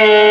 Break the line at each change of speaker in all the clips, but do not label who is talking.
Yay!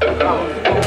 Vamos.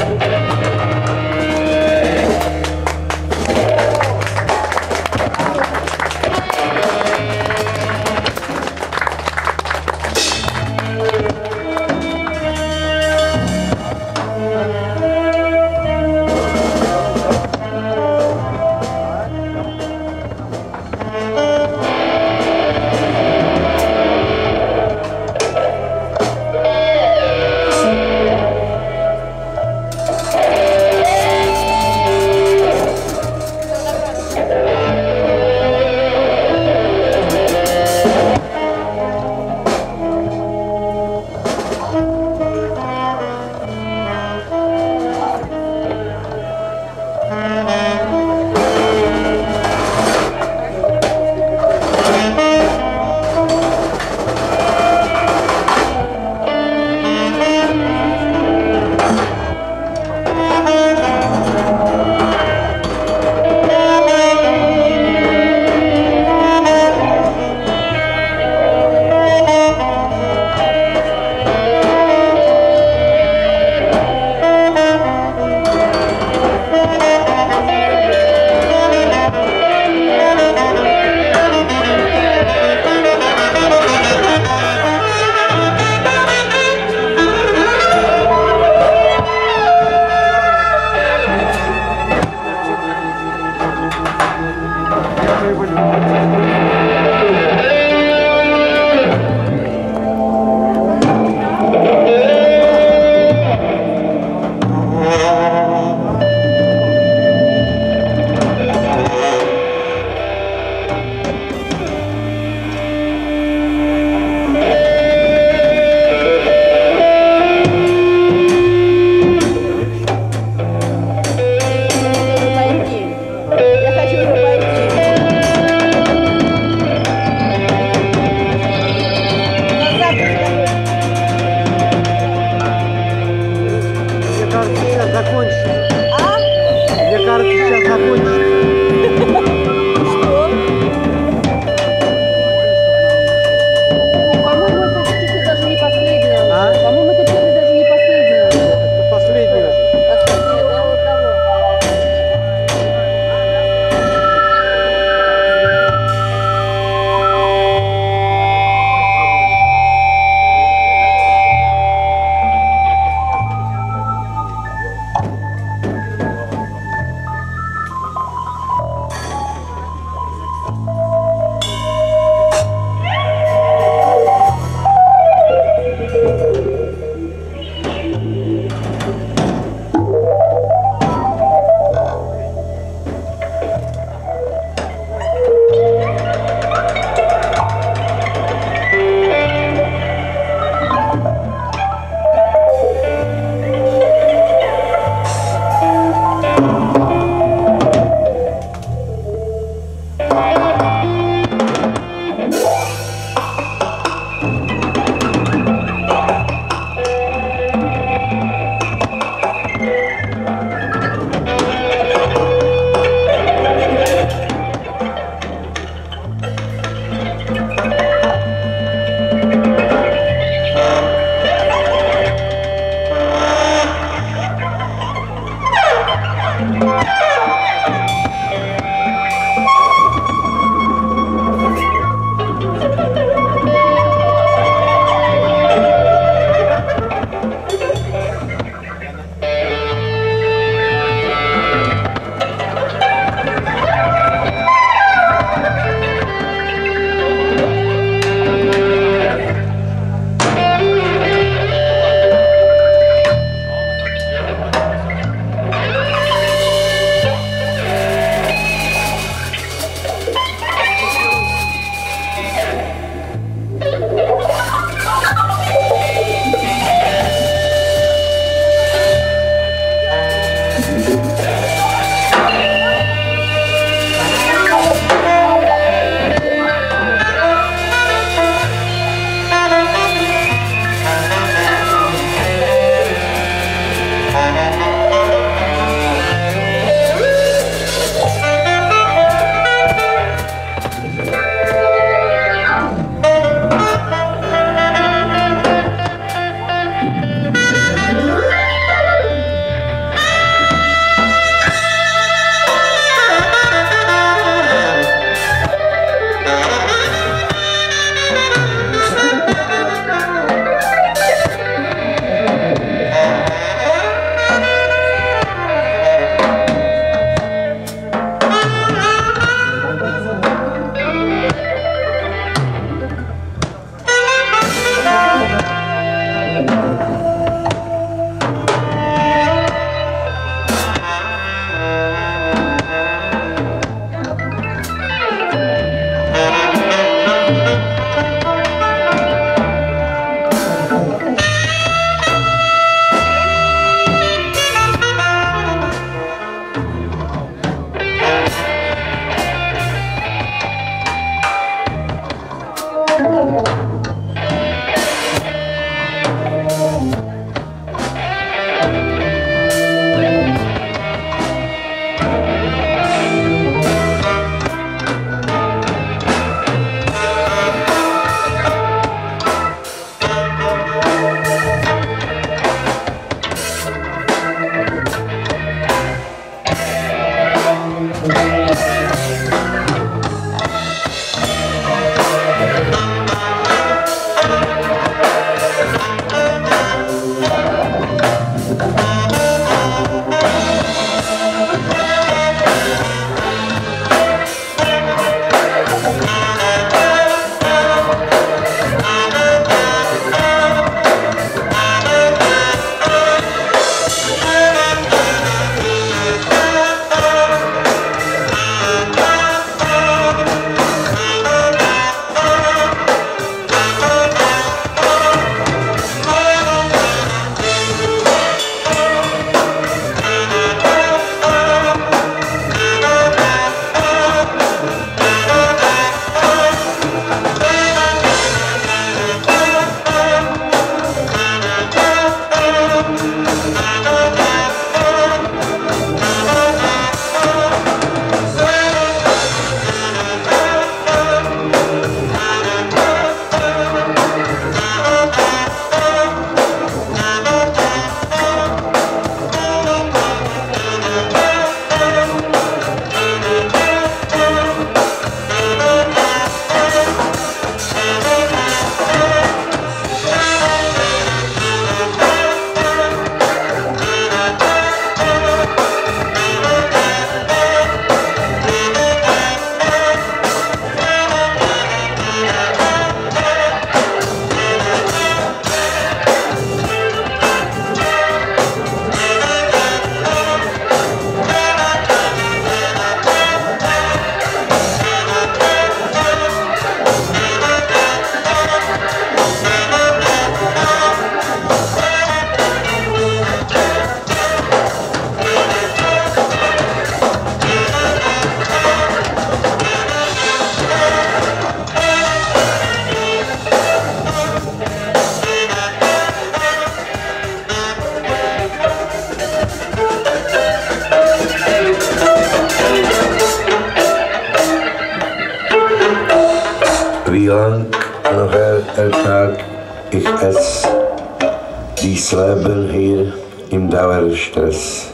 Leben hier im Dauerstress.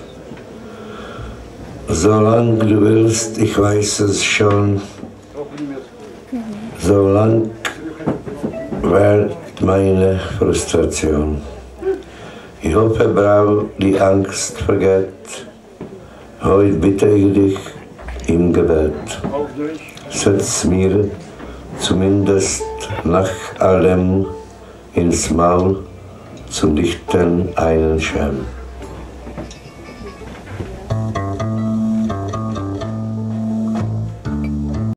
Solang du willst, ich weiß es schon, solang währt meine Frustration. Ich hoffe, Brau, die Angst vergeht. Heute bitte ich dich im Gebet. Setz mir zumindest nach allem ins Maul zum Dichten einen Schirm.